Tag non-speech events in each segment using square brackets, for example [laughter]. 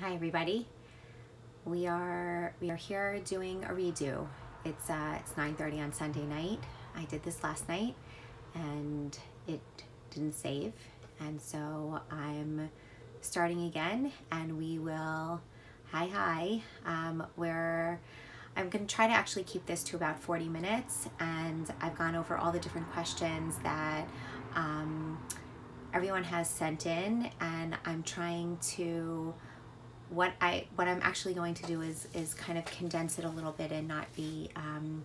Hi everybody. We are we are here doing a redo. It's uh it's 9:30 on Sunday night. I did this last night and it didn't save. And so I'm starting again and we will hi hi um where I'm going to try to actually keep this to about 40 minutes and I've gone over all the different questions that um, everyone has sent in and I'm trying to what I what I'm actually going to do is is kind of condense it a little bit and not be um,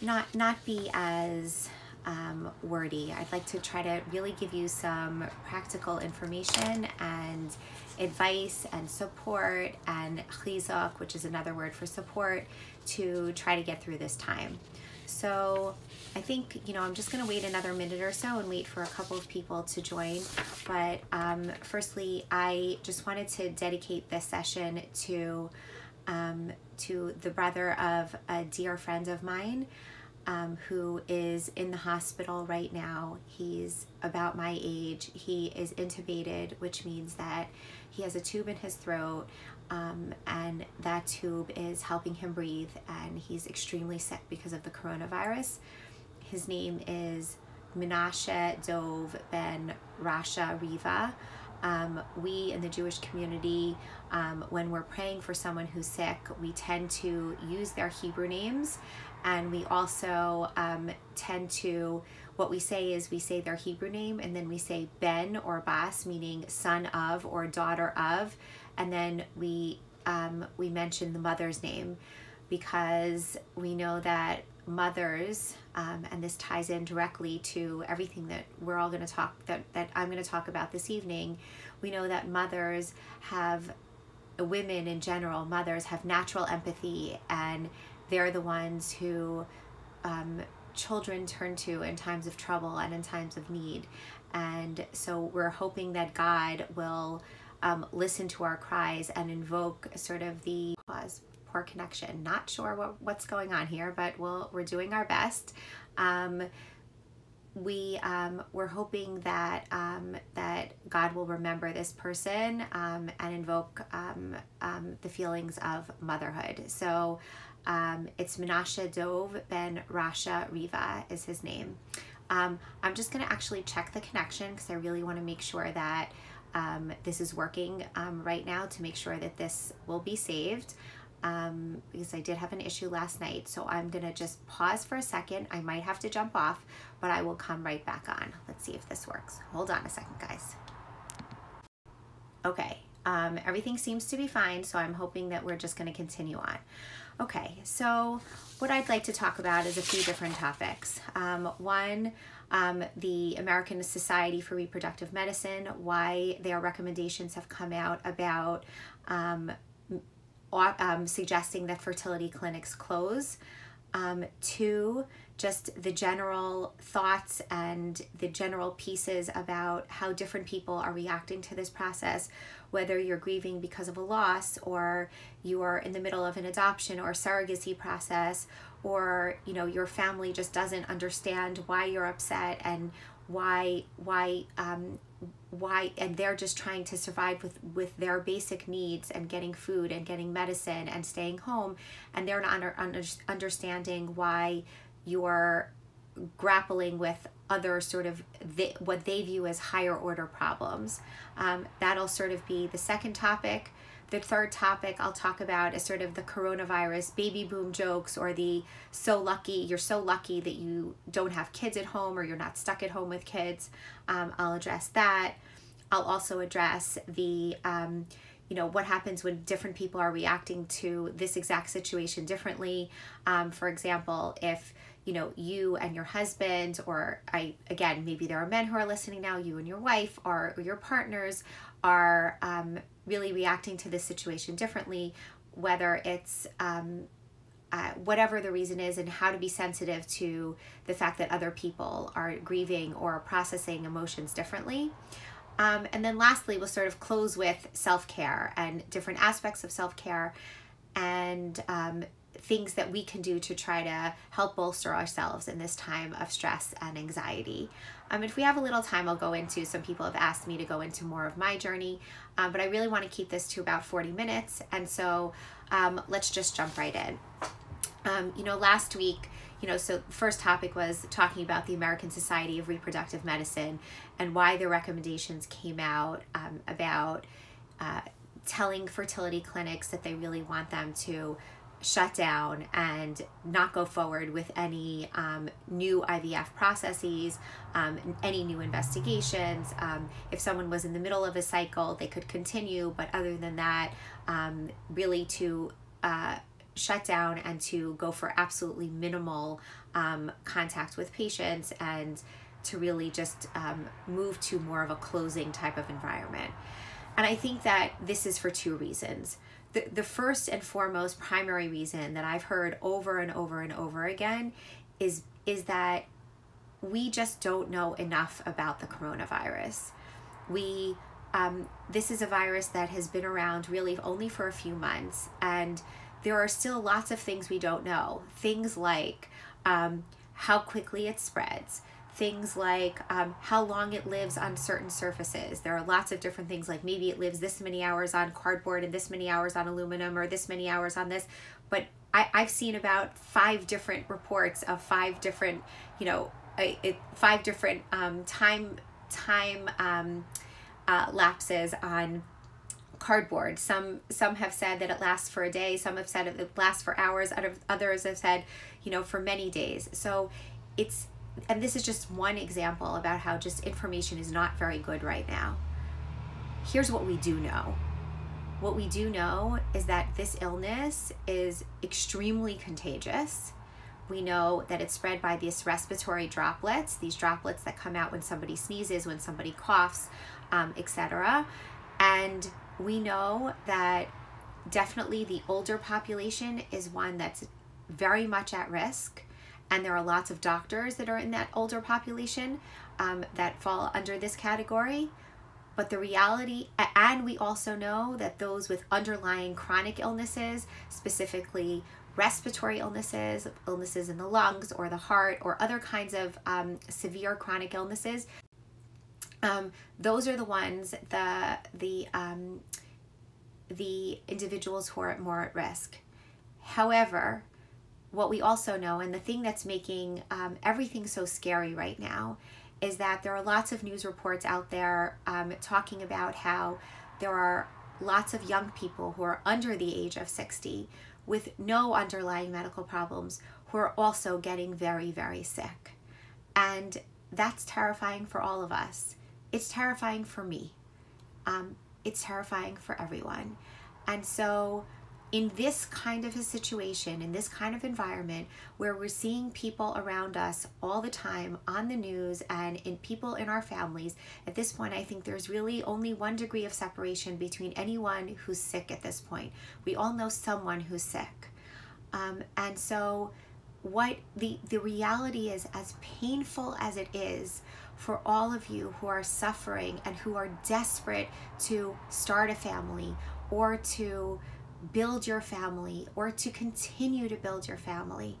not not be as um, wordy. I'd like to try to really give you some practical information and advice and support and chizuk, which is another word for support, to try to get through this time. So I think, you know, I'm just going to wait another minute or so and wait for a couple of people to join. But um, firstly, I just wanted to dedicate this session to um, to the brother of a dear friend of mine um, who is in the hospital right now. He's about my age. He is intubated, which means that he has a tube in his throat um, and that tube is helping him breathe and he's extremely sick because of the coronavirus. His name is Menashe Dov Ben Rasha Riva. Um, we in the Jewish community, um, when we're praying for someone who's sick, we tend to use their Hebrew names and we also um, tend to what we say is we say their Hebrew name and then we say Ben or Bas, meaning son of or daughter of, and then we um, we mention the mother's name because we know that mothers, um, and this ties in directly to everything that we're all going to talk that that I'm going to talk about this evening. We know that mothers have women in general, mothers have natural empathy and they're the ones who um, children turn to in times of trouble and in times of need. And so we're hoping that God will um, listen to our cries and invoke sort of the pause, poor connection. Not sure what, what's going on here, but we'll, we're doing our best. Um, we um, we're hoping that um, that God will remember this person um, and invoke um, um, the feelings of motherhood. So um, it's Menashe Dov Ben Rasha Riva is his name. Um, I'm just going to actually check the connection because I really want to make sure that um, this is working um, right now to make sure that this will be saved um, because I did have an issue last night. So I'm going to just pause for a second. I might have to jump off, but I will come right back on. Let's see if this works. Hold on a second, guys. Okay, um, everything seems to be fine, so I'm hoping that we're just going to continue on. Okay, so what I'd like to talk about is a few different topics. Um, one, um, the American Society for Reproductive Medicine, why their recommendations have come out about um, um suggesting that fertility clinics close. Um, two, just the general thoughts and the general pieces about how different people are reacting to this process, whether you're grieving because of a loss or you are in the middle of an adoption or surrogacy process or you know your family just doesn't understand why you're upset and why why um, why and they're just trying to survive with with their basic needs and getting food and getting medicine and staying home and they're not under, under, understanding why you're grappling with other sort of the, what they view as higher order problems. Um, that'll sort of be the second topic. The third topic I'll talk about is sort of the coronavirus baby boom jokes or the so lucky, you're so lucky that you don't have kids at home or you're not stuck at home with kids. Um, I'll address that. I'll also address the, um, you know, what happens when different people are reacting to this exact situation differently. Um, for example, if you know you and your husband or i again maybe there are men who are listening now you and your wife or, your partners are um, really reacting to this situation differently whether it's um, uh, whatever the reason is and how to be sensitive to the fact that other people are grieving or processing emotions differently. Um, and then lastly we'll sort of close with self-care and different aspects of self-care. And um, things that we can do to try to help bolster ourselves in this time of stress and anxiety. Um, if we have a little time, I'll go into some people have asked me to go into more of my journey, um, but I really want to keep this to about 40 minutes. And so um, let's just jump right in. Um, you know, last week, you know, so first topic was talking about the American Society of Reproductive Medicine and why the recommendations came out um, about uh, telling fertility clinics that they really want them to shut down and not go forward with any um, new IVF processes, um, any new investigations. Um, if someone was in the middle of a cycle, they could continue, but other than that, um, really to uh, shut down and to go for absolutely minimal um, contact with patients and to really just um, move to more of a closing type of environment. And I think that this is for two reasons. The, the first and foremost primary reason that I've heard over and over and over again is is that we just don't know enough about the coronavirus. We um, this is a virus that has been around really only for a few months, and there are still lots of things we don't know. Things like um, how quickly it spreads, things like um, how long it lives on certain surfaces. There are lots of different things like maybe it lives this many hours on cardboard and this many hours on aluminum or this many hours on this. But I, I've seen about five different reports of five different, you know, five different um, time time um, uh, lapses on cardboard. Some some have said that it lasts for a day. Some have said it lasts for hours. Others have said, you know, for many days. So it's and this is just one example about how just information is not very good right now. Here's what we do know. What we do know is that this illness is extremely contagious. We know that it's spread by these respiratory droplets, these droplets that come out when somebody sneezes, when somebody coughs, um, etc. And we know that definitely the older population is one that's very much at risk and there are lots of doctors that are in that older population um, that fall under this category. But the reality, and we also know that those with underlying chronic illnesses, specifically respiratory illnesses, illnesses in the lungs or the heart, or other kinds of um, severe chronic illnesses, um, those are the ones the the um, the individuals who are more at risk. However, what we also know, and the thing that's making um, everything so scary right now, is that there are lots of news reports out there um, talking about how there are lots of young people who are under the age of 60 with no underlying medical problems who are also getting very, very sick. And that's terrifying for all of us. It's terrifying for me. Um, it's terrifying for everyone. And so in this kind of a situation, in this kind of environment where we're seeing people around us all the time on the news and in people in our families, at this point, I think there's really only one degree of separation between anyone who's sick at this point. We all know someone who's sick. Um, and so, what the, the reality is, as painful as it is for all of you who are suffering and who are desperate to start a family or to build your family or to continue to build your family.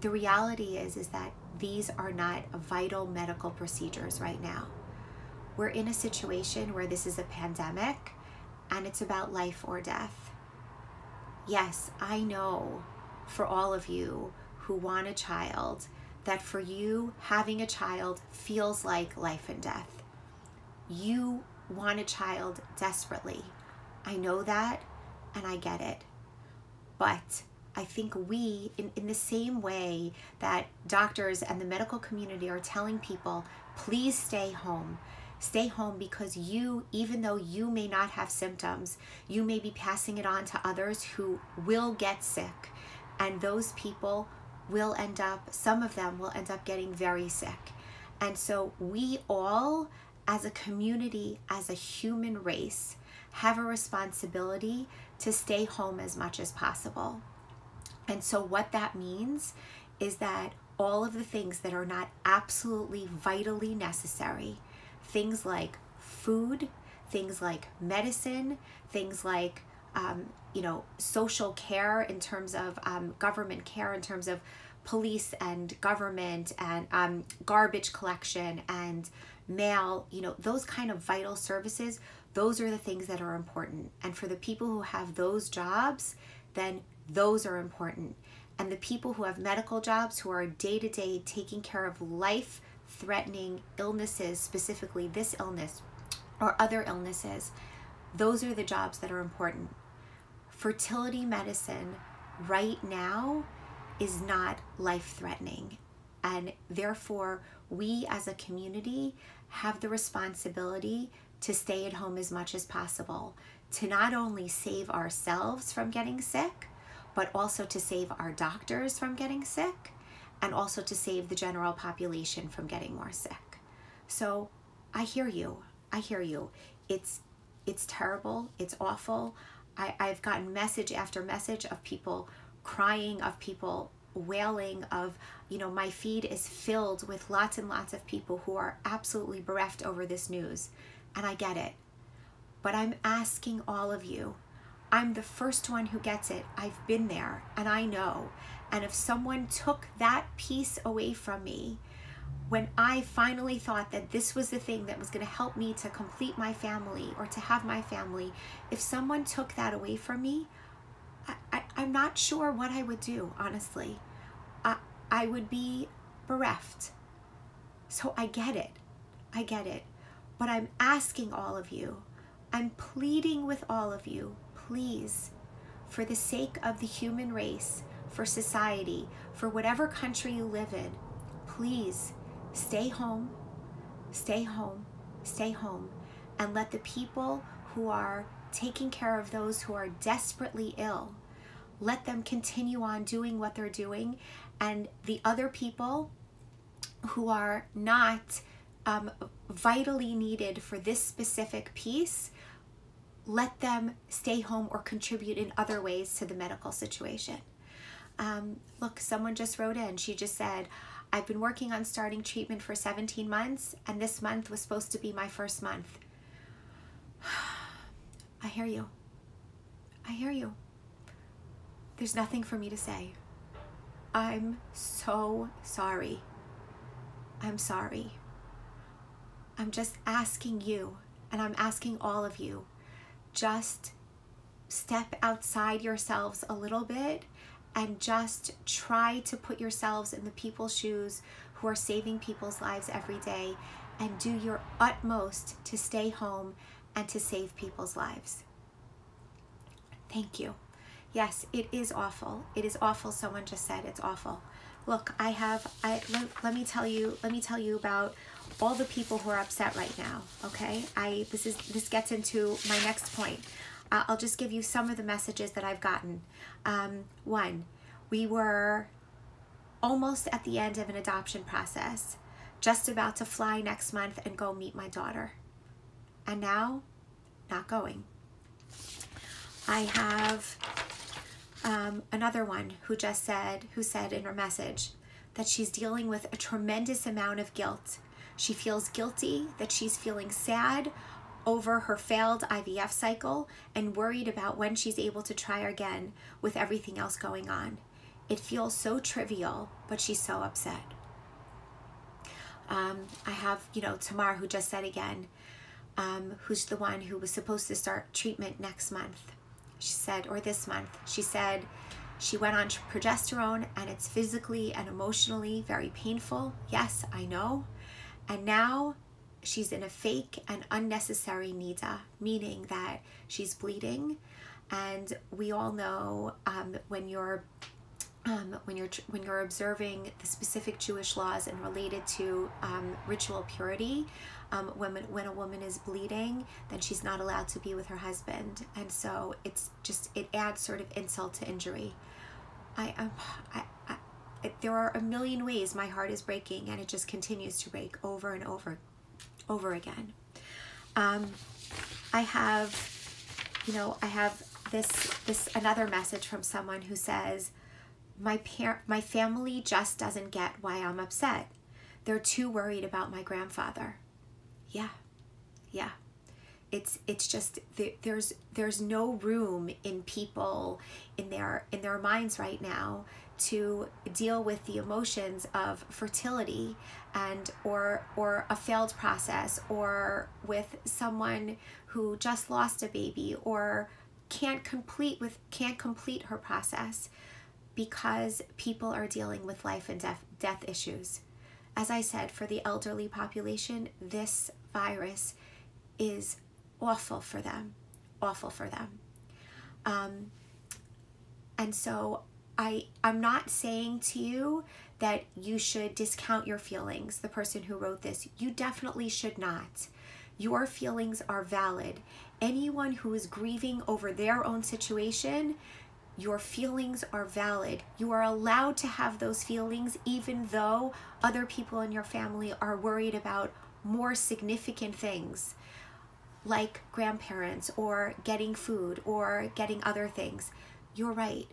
The reality is is that these are not vital medical procedures right now. We're in a situation where this is a pandemic and it's about life or death. Yes, I know for all of you who want a child that for you having a child feels like life and death. You want a child desperately. I know that and I get it. But I think we, in, in the same way that doctors and the medical community are telling people, please stay home. Stay home because you, even though you may not have symptoms, you may be passing it on to others who will get sick. And those people will end up, some of them will end up getting very sick. And so we all, as a community, as a human race, have a responsibility to stay home as much as possible. And so, what that means is that all of the things that are not absolutely vitally necessary, things like food, things like medicine, things like um, you know, social care in terms of um, government care, in terms of police and government and um, garbage collection and mail, you know, those kind of vital services, those are the things that are important. And for the people who have those jobs, then those are important. And the people who have medical jobs who are day to day taking care of life threatening illnesses, specifically this illness or other illnesses, those are the jobs that are important. Fertility medicine right now is not life threatening. And therefore, we as a community have the responsibility to stay at home as much as possible, to not only save ourselves from getting sick, but also to save our doctors from getting sick, and also to save the general population from getting more sick. So I hear you. I hear you. It's it's terrible. It's awful. I, I've gotten message after message of people crying, of people wailing, of, you know, my feed is filled with lots and lots of people who are absolutely bereft over this news. And I get it. But I'm asking all of you. I'm the first one who gets it. I've been there and I know. And if someone took that piece away from me, when I finally thought that this was the thing that was going to help me to complete my family or to have my family, if someone took that away from me, I, I'm not sure what I would do, honestly. I, I would be bereft. So I get it. I get it. But I'm asking all of you, I'm pleading with all of you, please, for the sake of the human race, for society, for whatever country you live in, please stay home, stay home, stay home, and let the people who are taking care of those who are desperately ill, let them continue on doing what they're doing, and the other people who are not um, vitally needed for this specific piece, let them stay home or contribute in other ways to the medical situation. Um, look, someone just wrote in. She just said, I've been working on starting treatment for 17 months, and this month was supposed to be my first month. [sighs] I hear you. I hear you. There's nothing for me to say. I'm so sorry. I'm sorry. I'm just asking you, and I'm asking all of you, just step outside yourselves a little bit and just try to put yourselves in the people's shoes who are saving people's lives every day and do your utmost to stay home and to save people's lives. Thank you. Yes, it is awful. It is awful. Someone just said it's awful. Look, I have I let, let me tell you let me tell you about all the people who are upset right now, okay? I this is this gets into my next point. I'll just give you some of the messages that I've gotten. Um, one, we were almost at the end of an adoption process, just about to fly next month and go meet my daughter. And now, not going. I have um, another one who just said, who said in her message that she's dealing with a tremendous amount of guilt. She feels guilty, that she's feeling sad over her failed IVF cycle and worried about when she's able to try again with everything else going on. It feels so trivial, but she's so upset. Um, I have, you know, Tamar who just said again, um, who's the one who was supposed to start treatment next month. She said, or this month, she said she went on progesterone and it's physically and emotionally very painful. Yes, I know. And now she's in a fake and unnecessary nida, meaning that she's bleeding. And we all know um, when you're um, when you're when you're observing the specific Jewish laws and related to um, ritual purity, um, when when a woman is bleeding, then she's not allowed to be with her husband, and so it's just it adds sort of insult to injury. I um I, I there are a million ways my heart is breaking, and it just continues to break over and over over again. Um, I have, you know, I have this this another message from someone who says, my parent my family just doesn't get why I'm upset. They're too worried about my grandfather. Yeah, yeah. it's it's just there's there's no room in people in their in their minds right now to deal with the emotions of fertility and or or a failed process or with someone who just lost a baby or can't complete with can't complete her process because people are dealing with life and death death issues as i said for the elderly population this virus is awful for them, awful for them. Um, and so I, I'm not saying to you that you should discount your feelings, the person who wrote this. You definitely should not. Your feelings are valid. Anyone who is grieving over their own situation, your feelings are valid. You are allowed to have those feelings even though other people in your family are worried about more significant things like grandparents or getting food or getting other things. You're right.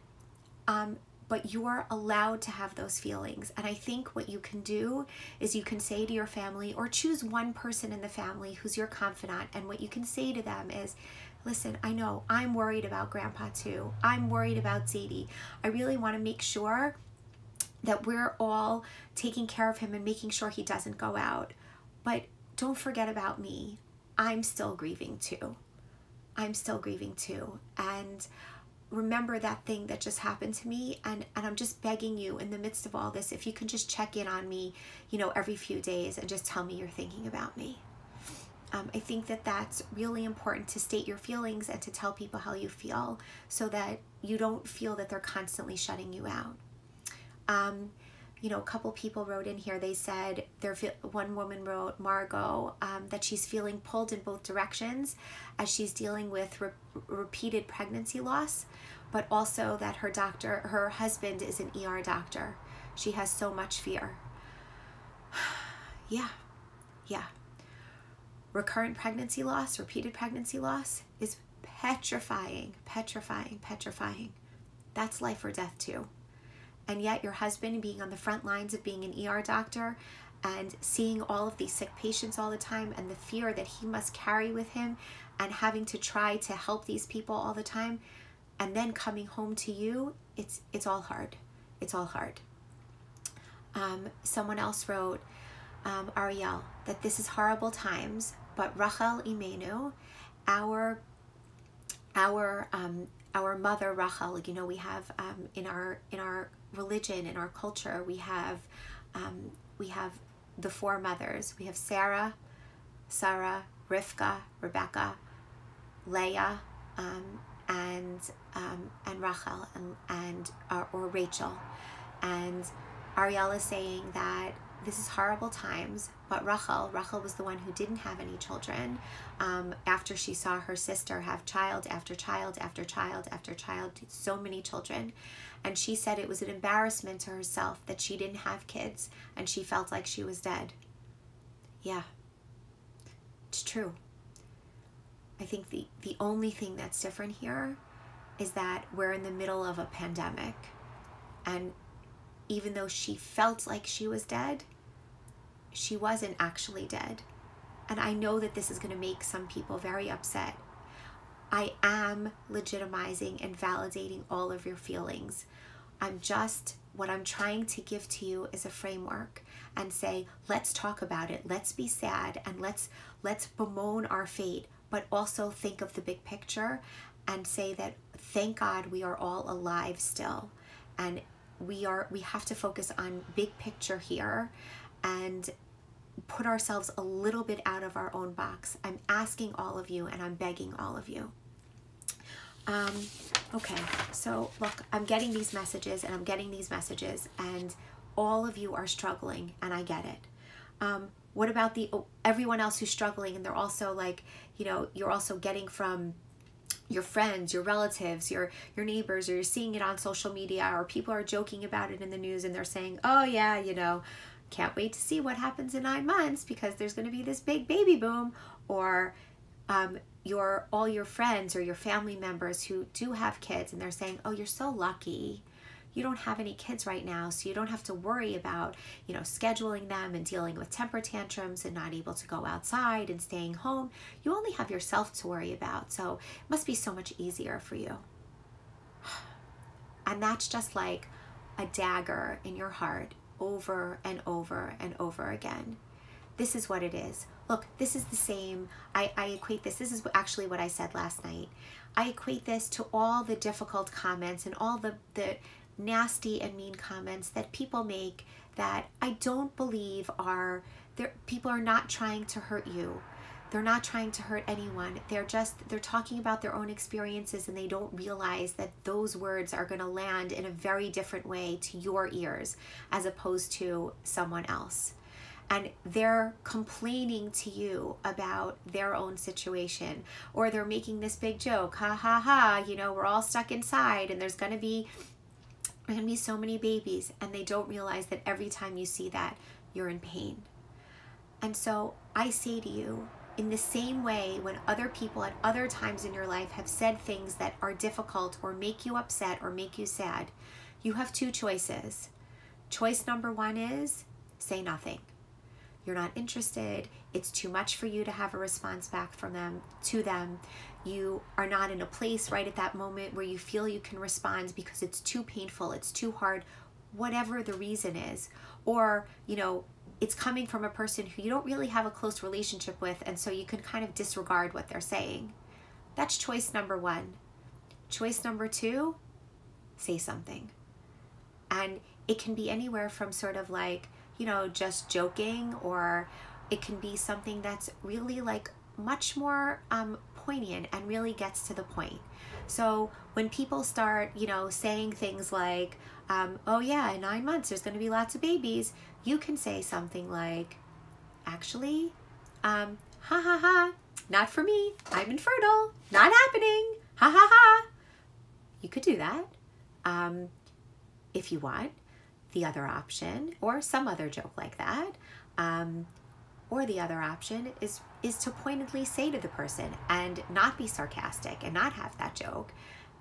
Um, but you're allowed to have those feelings. And I think what you can do is you can say to your family or choose one person in the family who's your confidant. And what you can say to them is, listen, I know I'm worried about grandpa too. I'm worried about Zadie. I really want to make sure that we're all taking care of him and making sure he doesn't go out. But don't forget about me. I'm still grieving too. I'm still grieving too. And remember that thing that just happened to me and and I'm just begging you in the midst of all this if you can just check in on me, you know, every few days and just tell me you're thinking about me. Um, I think that that's really important to state your feelings and to tell people how you feel so that you don't feel that they're constantly shutting you out. Um, you know, a couple people wrote in here. They said there. One woman wrote Margot um, that she's feeling pulled in both directions as she's dealing with re repeated pregnancy loss, but also that her doctor, her husband, is an ER doctor. She has so much fear. [sighs] yeah, yeah. Recurrent pregnancy loss, repeated pregnancy loss is petrifying, petrifying, petrifying. That's life or death too and yet your husband being on the front lines of being an ER doctor and seeing all of these sick patients all the time and the fear that he must carry with him and having to try to help these people all the time and then coming home to you it's it's all hard. It's all hard. Um, someone else wrote um, Ariel that this is horrible times but Rachel Imenu our our um, our mother Rachel you know we have um, in our in our religion, in our culture, we have um, we have the four mothers. We have Sarah, Sarah, Rivka, Rebecca, Leah, um, and um, and Rachel and and uh, or Rachel, and Ariel is saying that this is horrible times, but Rachel, Rachel was the one who didn't have any children um, after she saw her sister have child after child after child after child, so many children. And she said it was an embarrassment to herself that she didn't have kids and she felt like she was dead. Yeah, it's true. I think the, the only thing that's different here is that we're in the middle of a pandemic. And even though she felt like she was dead, she wasn't actually dead. And I know that this is going to make some people very upset. I am legitimizing and validating all of your feelings. I'm just, what I'm trying to give to you is a framework and say, let's talk about it. Let's be sad and let's, let's bemoan our fate, but also think of the big picture and say that thank God we are all alive still. And we are, we have to focus on big picture here and put ourselves a little bit out of our own box. I'm asking all of you and I'm begging all of you. Um, okay, so look, I'm getting these messages and I'm getting these messages and all of you are struggling and I get it. Um, what about the oh, everyone else who's struggling and they're also like, you know, you're also getting from your friends, your relatives, your your neighbors, or you're seeing it on social media, or people are joking about it in the news and they're saying, "Oh yeah, you know, can't wait to see what happens in nine months because there's going to be this big baby boom," or um, your all your friends or your family members who do have kids and they're saying, "Oh, you're so lucky." you don't have any kids right now, so you don't have to worry about, you know, scheduling them and dealing with temper tantrums and not able to go outside and staying home. You only have yourself to worry about. So it must be so much easier for you. [sighs] And that's just like a dagger in your heart over and over and over again. This is what it is. Look, this is the same. I, I equate this. This is actually what I said last night. I equate this to all the difficult comments and all the, the nasty and mean comments that people make that I don't believe are people are not trying to hurt you. They're not trying to hurt anyone. They're just they're talking about their own experiences and they don't realize that those words are going to land in a very different way to your ears as opposed to someone else and they're complaining to you about their own situation or they're making this big joke ha ha ha you know we're all stuck inside and there's going to be there's going to be so many babies and they don't realize that every time you see that you're in pain and so i say to you in the same way when other people at other times in your life have said things that are difficult or make you upset or make you sad you have two choices choice number one is say nothing you're not interested, it's too much for you to have a response back from them to them. You are not in a place right at that moment where you feel you can respond because it's too painful, it's too hard, whatever the reason is. Or, you know, it's coming from a person who you don't really have a close relationship with, and so you can kind of disregard what they're saying. That's choice number one. Choice number two, say something. And it can be anywhere from sort of like, you know, just joking, or it can be something that's really like much more um, poignant and really gets to the point. So when people start, you know, saying things like, um, oh yeah, in nine months there's going to be lots of babies, you can say something like, actually, um, ha ha ha, not for me, I'm infertile, not happening, ha ha ha. You could do that um, if you want the other option, or some other joke like that. Um, or the other option is is to pointedly say to the person and not be sarcastic and not have that joke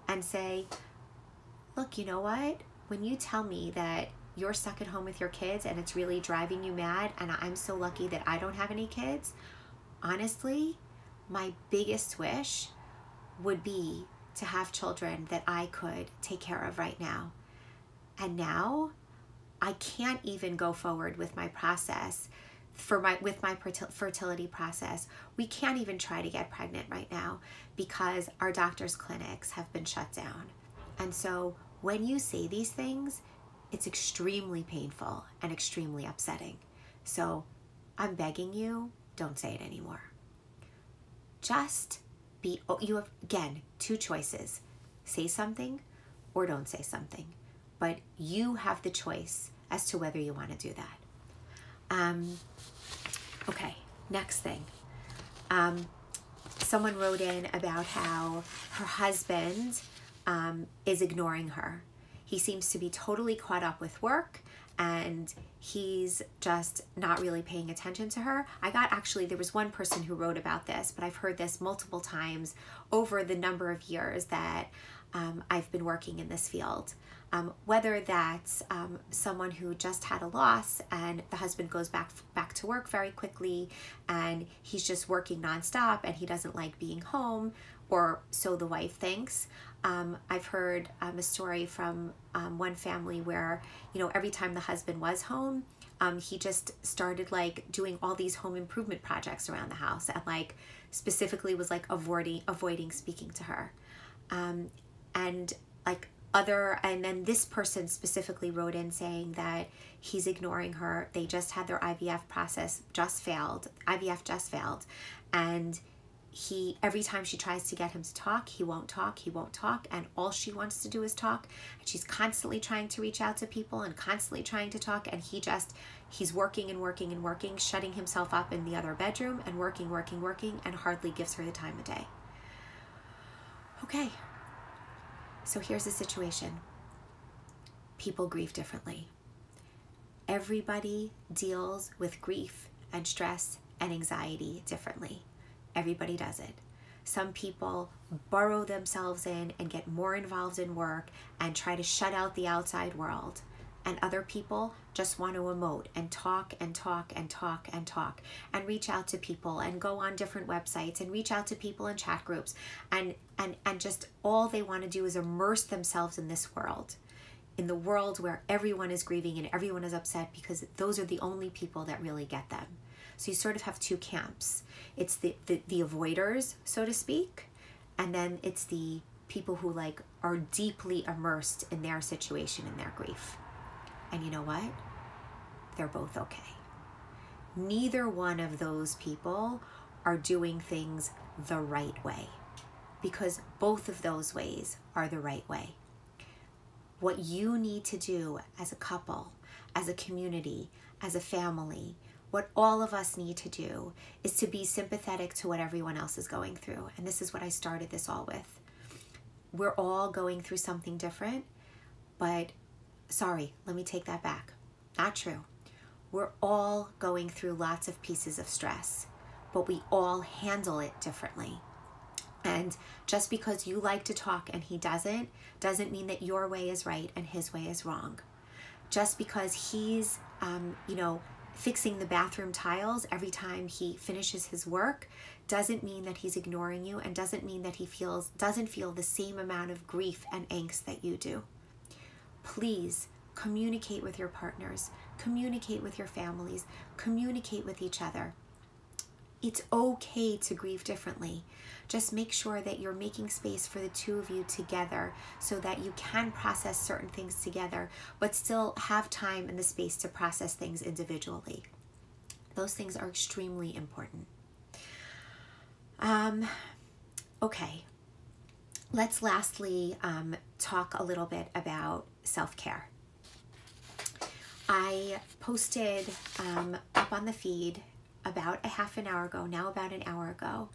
and say, look, you know what? When you tell me that you're stuck at home with your kids and it's really driving you mad and I'm so lucky that I don't have any kids, honestly, my biggest wish would be to have children that I could take care of right now. And now I can't even go forward with my process for my with my fertility process. We can't even try to get pregnant right now because our doctors' clinics have been shut down. And so when you say these things, it's extremely painful and extremely upsetting. So I'm begging you, don't say it anymore. Just be oh, you have again two choices. Say something or don't say something. But you have the choice as to whether you want to do that. Um, okay, next thing. Um, someone wrote in about how her husband um, is ignoring her. He seems to be totally caught up with work and he's just not really paying attention to her. I got actually, there was one person who wrote about this, but I've heard this multiple times over the number of years that um, I've been working in this field. Um, whether that's um, someone who just had a loss and the husband goes back back to work very quickly and he's just working nonstop and he doesn't like being home, or so the wife thinks. Um, I've heard um, a story from um, one family where you know every time the husband was home, um, he just started like doing all these home improvement projects around the house and like specifically was like avoiding avoiding speaking to her. and like other and then this person specifically wrote in saying that he's ignoring her they just had their ivf process just failed ivf just failed and he every time she tries to get him to talk he won't talk he won't talk and all she wants to do is talk and she's constantly trying to reach out to people and constantly trying to talk and he just he's working and working and working shutting himself up in the other bedroom and working working working and hardly gives her the time of day okay so here's the situation people grieve differently. Everybody deals with grief and stress and anxiety differently. Everybody does it. Some people burrow themselves in and get more involved in work and try to shut out the outside world. And other people just want to emote and talk and talk and talk and talk and reach out to people and go on different websites and reach out to people in chat groups and and and just all they want to do is immerse themselves in this world in the world where everyone is grieving and everyone is upset because those are the only people that really get them. So you sort of have two camps. It's the, the, the avoiders, so to speak, and then it's the people who like are deeply immersed in their situation and their grief. And you know what? They're both okay. Neither one of those people are doing things the right way because both of those ways are the right way what you need to do as a couple, as a community, as a family, what all of us need to do is to be sympathetic to what everyone else is going through. And this is what I started this all with. We're all going through something different, but sorry, let me take that back. Not true. We're all going through lots of pieces of stress, but we all handle it differently. And just because you like to talk and he doesn't, doesn't mean that your way is right and his way is wrong. Just because he's, um, you know, fixing the bathroom tiles every time he finishes his work doesn't mean that he's ignoring you and doesn't mean that he feels doesn't feel the same amount of grief and angst that you do. Please communicate with your partners, communicate with your families, communicate with each other. It's okay to grieve differently. Just make sure that you're making space for the two of you together so that you can process certain things together, but still have time and the space to process things individually. Those things are extremely important. Um, okay, let's lastly um, talk a little bit about self care. I posted um, up on the feed about a half an hour ago, now about an hour ago,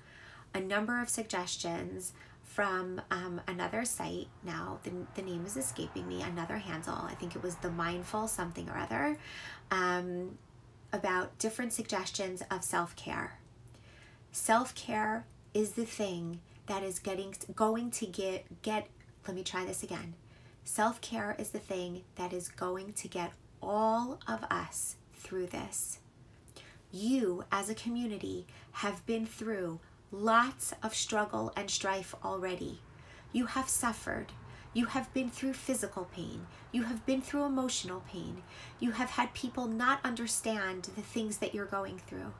a number of suggestions from um, another site. Now, the, the name is escaping me, another handle. I think it was the Mindful something or other, um, about different suggestions of self care. Self care is the thing that is getting going to get get. Let me try this again. Self care is the thing that is going to get all of us through this you as a community have been through lots of struggle and strife already. You have suffered. You have been through physical pain. You have been through emotional pain. You have had people not understand the things that you're going through.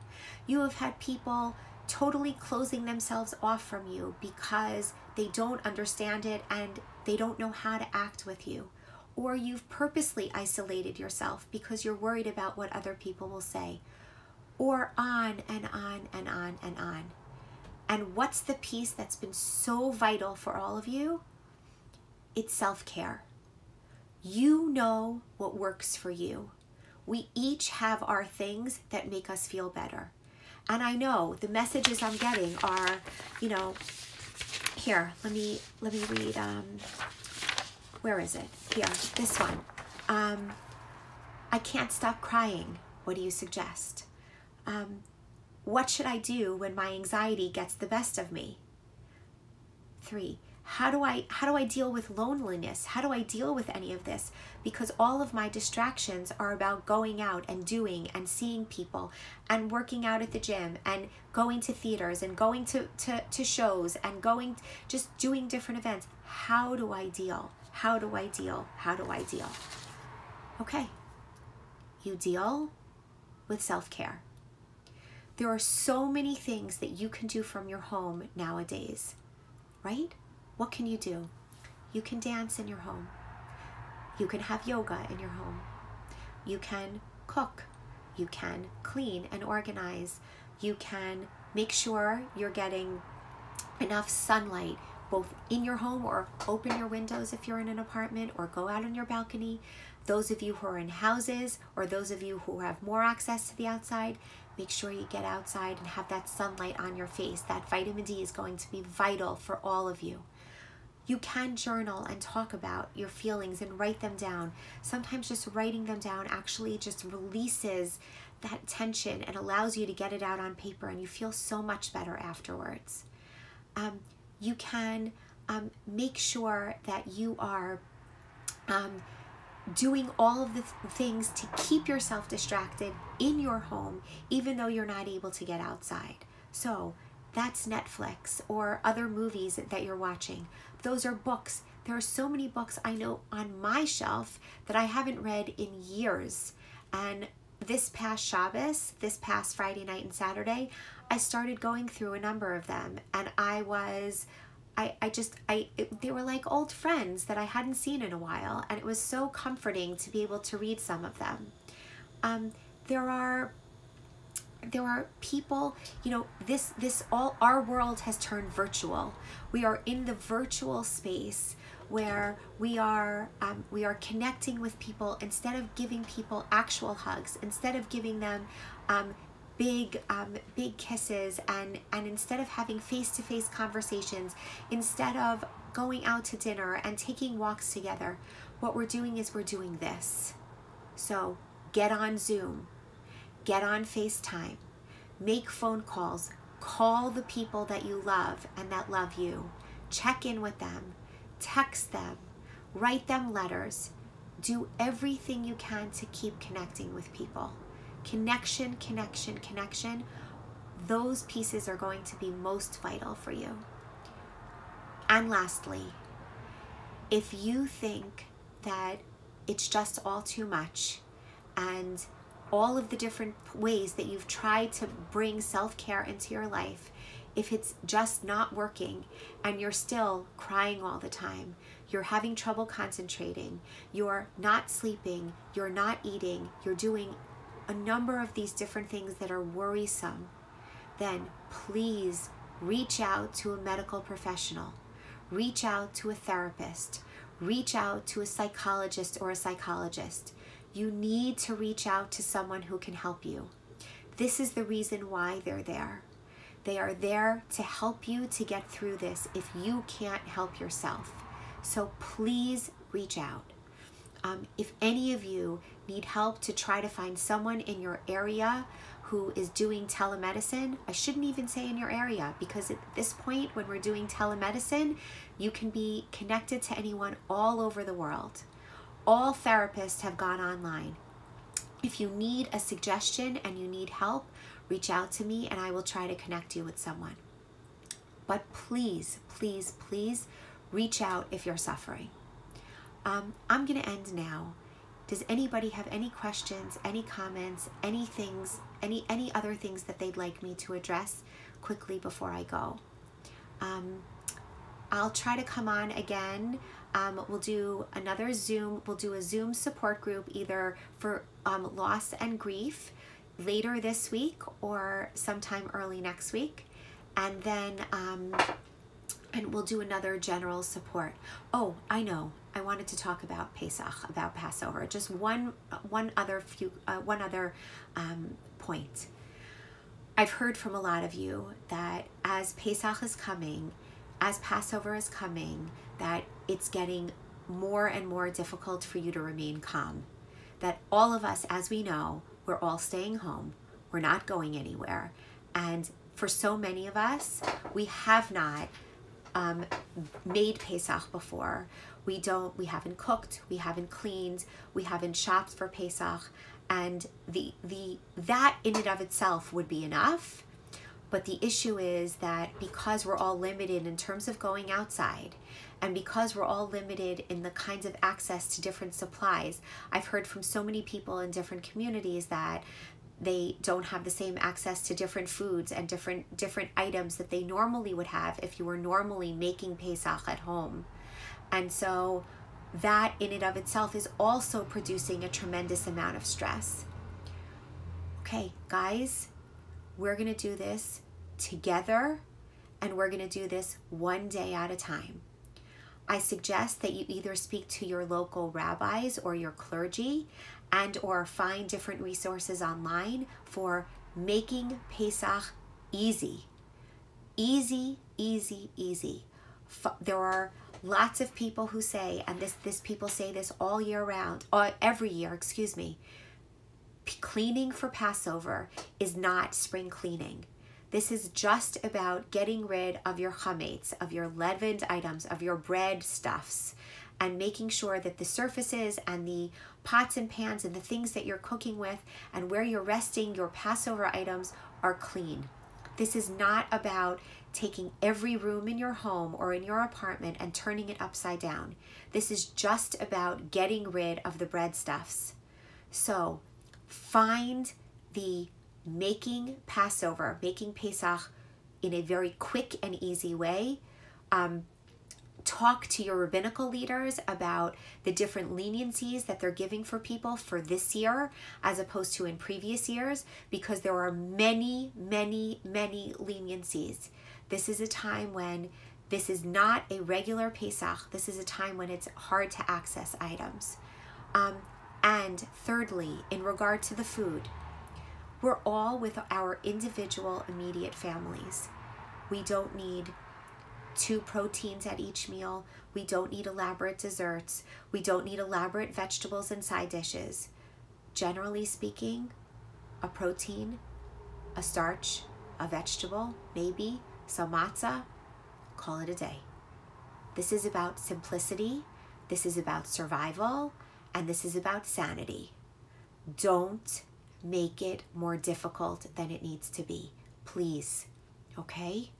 You have had people totally closing themselves off from you because they don't understand it and they don't know how to act with you. Or you've purposely isolated yourself because you're worried about what other people will say or on and on and on and on. And what's the piece that's been so vital for all of you? It's self care. You know what works for you. We each have our things that make us feel better. And I know the messages I'm getting are, you know, here, let me let me read um where is it? Here, this one. Um I can't stop crying. What do you suggest? um, what should I do when my anxiety gets the best of me? Three, how do I how do I deal with loneliness? How do I deal with any of this? Because all of my distractions are about going out and doing and seeing people and working out at the gym and going to theaters and going to, to, to shows and going just doing different events. How do I deal? How do I deal? How do I deal? Okay. You deal with self-care. There are so many things that you can do from your home nowadays, right? What can you do? You can dance in your home. You can have yoga in your home. You can cook. You can clean and organize. You can make sure you're getting enough sunlight both in your home or open your windows if you're in an apartment or go out on your balcony. Those of you who are in houses or those of you who have more access to the outside, Make sure you get outside and have that sunlight on your face. That vitamin D is going to be vital for all of you. You can journal and talk about your feelings and write them down. Sometimes just writing them down actually just releases that tension and allows you to get it out on paper and you feel so much better afterwards. um, you can um, make sure that you are um, doing all of the th- things to keep yourself distracted in your home, even though you're not able to get outside. So that's Netflix or other movies that you're watching. Those are books. There are so many books I know on my shelf that I haven't read in years. And this past Shabbos, this past Friday night and Saturday, I started going through a number of them and I was I, I just I it, they were like old friends that I hadn't seen in a while and it was so comforting to be able to read some of them. Um, there are there are people you know this this all our world has turned virtual we are in the virtual space where we are um, we are connecting with people instead of giving people actual hugs instead of giving them um, big um, big kisses and and instead of having face-to-face conversations instead of going out to dinner and taking walks together what we're doing is we're doing this so get on zoom get on facetime make phone calls call the people that you love and that love you check in with them text them, write them letters, do everything you can to keep connecting with people. Connection, connection, connection. Those pieces are going to be most vital for you. And lastly, if you think that it's just all too much and all of the different ways that you've tried to bring self care into your life if it's just not working and you're still crying all the time, you're having trouble concentrating, you're not sleeping, you're not eating, you're doing a number of these different things that are worrisome, then please reach out to a medical professional, reach out to a therapist, reach out to a psychologist or a psychologist. You need to reach out to someone who can help you. This is the reason why they're there. They are there to help you to get through this if you can't help yourself. So please reach out. Um, if any of you need help to try to find someone in your area who is doing telemedicine, I shouldn't even say in your area because at this point, when we're doing telemedicine, you can be connected to anyone all over the world. All therapists have gone online. If you need a suggestion and you need help, reach out to me and I will try to connect you with someone. But please, please, please reach out if you're suffering. Um, I'm going to end now. Does anybody have any questions, any comments, any things, any any other things that they'd like me to address quickly before I go? Um, I'll try to come on again. Um, we'll do another Zoom. We'll do a Zoom support group either for um, loss and grief later this week or sometime early next week. And then, um, and we'll do another general support. Oh, I know. I wanted to talk about Pesach, about Passover. Just one, one other few, uh, one other um, point. I've heard from a lot of you that as Pesach is coming, as Passover is coming, that it's getting more and more difficult for you to remain calm. That all of us, as we know, we're all staying home. We're not going anywhere. And for so many of us, we have not um, made Pesach before. We don't, we haven't cooked, we haven't cleaned, we haven't shopped for Pesach. And the, the, that in and of itself would be enough. But the issue is that because we're all limited in terms of going outside, and because we're all limited in the kinds of access to different supplies, I've heard from so many people in different communities that they don't have the same access to different foods and different different items that they normally would have if you were normally making Pesach at home. And so that in and of itself is also producing a tremendous amount of stress. Okay, guys, we're going to do this together and we're going to do this one day at a time. I suggest that you either speak to your local rabbis or your clergy and or find different resources online for making Pesach easy. Easy, easy, easy. There are lots of people who say, and this, this people say this all year round, or every year, excuse me, cleaning for Passover is not spring cleaning. This is just about getting rid of your chametz, of your leavened items, of your bread stuffs, and making sure that the surfaces and the pots and pans and the things that you're cooking with and where you're resting your Passover items are clean. This is not about taking every room in your home or in your apartment and turning it upside down. This is just about getting rid of the bread stuffs. So find the making Passover, making Pesach in a very quick and easy way. Um, talk to your rabbinical leaders about the different leniencies that they're giving for people for this year as opposed to in previous years because there are many, many, many leniencies. This is a time when this is not a regular Pesach. This is a time when it's hard to access items. Um, and thirdly, in regard to the food, we're all with our individual immediate families. We don't need two proteins at each meal. We don't need elaborate desserts. We don't need elaborate vegetables and side dishes. Generally speaking, a protein, a starch, a vegetable, maybe some matzah, call it a day. This is about simplicity, this is about survival, and this is about sanity. Don't make it more difficult than it needs to be. Please. Okay?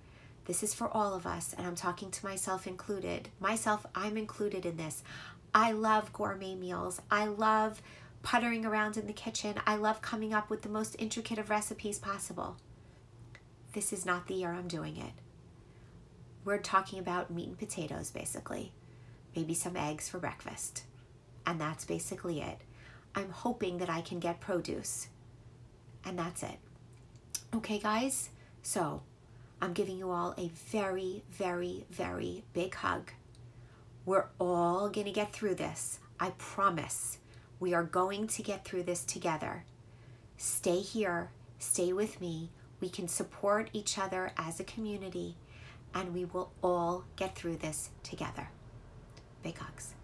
This is for all of us, and I'm talking to myself included. Myself, I'm included in this. I love gourmet meals. I love puttering around in the kitchen. I love coming up with the most intricate of recipes possible. This is not the year I'm doing it. We're talking about meat and potatoes, basically. Maybe some eggs for breakfast. And that's basically it. I'm hoping that I can get produce. And that's it. Okay, guys? So, I'm giving you all a very, very, very big hug. We're all going to get through this. I promise. We are going to get through this together. Stay here. Stay with me. We can support each other as a community, and we will all get through this together. Big hugs.